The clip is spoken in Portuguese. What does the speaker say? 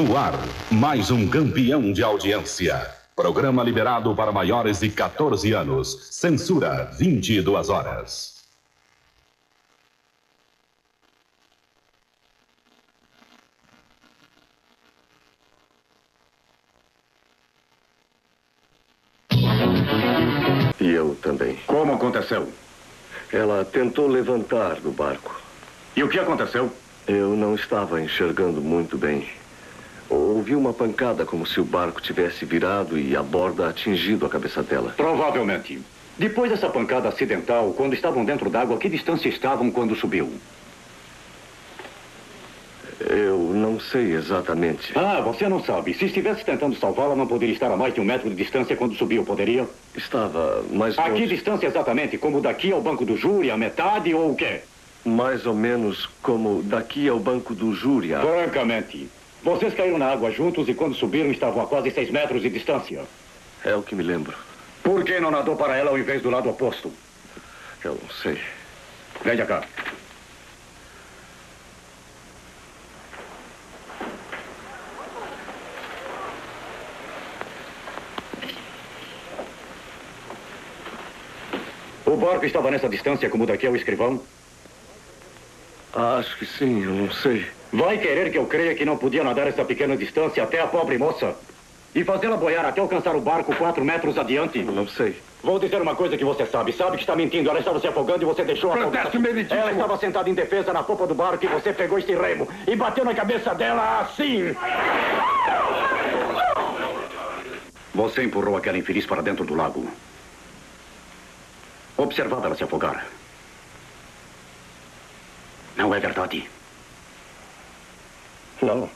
No ar, mais um campeão de audiência. Programa liberado para maiores de 14 anos. Censura 22 horas. E eu também. Como aconteceu? Ela tentou levantar do barco. E o que aconteceu? Eu não estava enxergando muito bem. Ouvi uma pancada como se o barco tivesse virado e a borda atingido a cabeça dela. Provavelmente. Depois dessa pancada acidental, quando estavam dentro d'água, que distância estavam quando subiu? Eu não sei exatamente. Ah, você não sabe. Se estivesse tentando salvá-la, não poderia estar a mais de um metro de distância quando subiu, poderia? Estava mais A que distância exatamente? Como daqui ao banco do júri, a metade ou o quê? mais ou menos como daqui ao banco do júri. a- Francamente. Vocês caíram na água juntos e quando subiram estavam a quase seis metros de distância. É o que me lembro. Por que não nadou para ela ao invés do lado oposto? Eu não sei. Venha cá. O barco estava nessa distância como daqui ao escrivão? Acho que sim, eu não sei. Vai querer que eu creia que não podia nadar essa pequena distância até a pobre moça? E fazê-la boiar até alcançar o barco quatro metros adiante? Não sei. Vou dizer uma coisa que você sabe. Sabe que está mentindo. Ela estava se afogando e você deixou a Protesto meritíssimo. Ela estava sentada em defesa na popa do barco e você pegou este remo e bateu na cabeça dela assim. Você empurrou aquela infeliz para dentro do lago. Observava ela se afogar. Não é verdade? Não.